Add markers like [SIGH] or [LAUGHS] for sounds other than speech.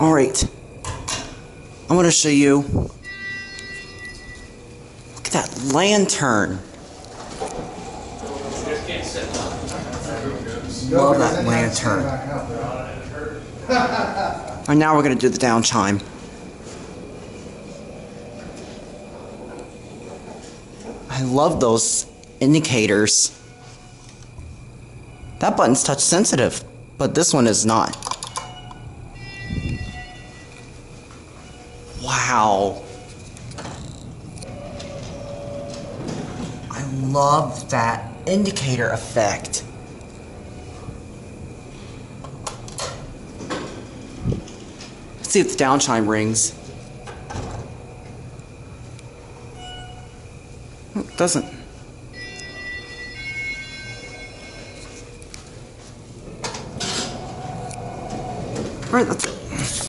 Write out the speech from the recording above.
Alright. I want to show you. Look at that lantern. Love that lantern. [LAUGHS] And now we're going to do the down chime. I love those indicators. That button's touch sensitive, but this one is not. Wow. I love that indicator effect. Let's see if the down chime rings. It doesn't. Alright, that's it.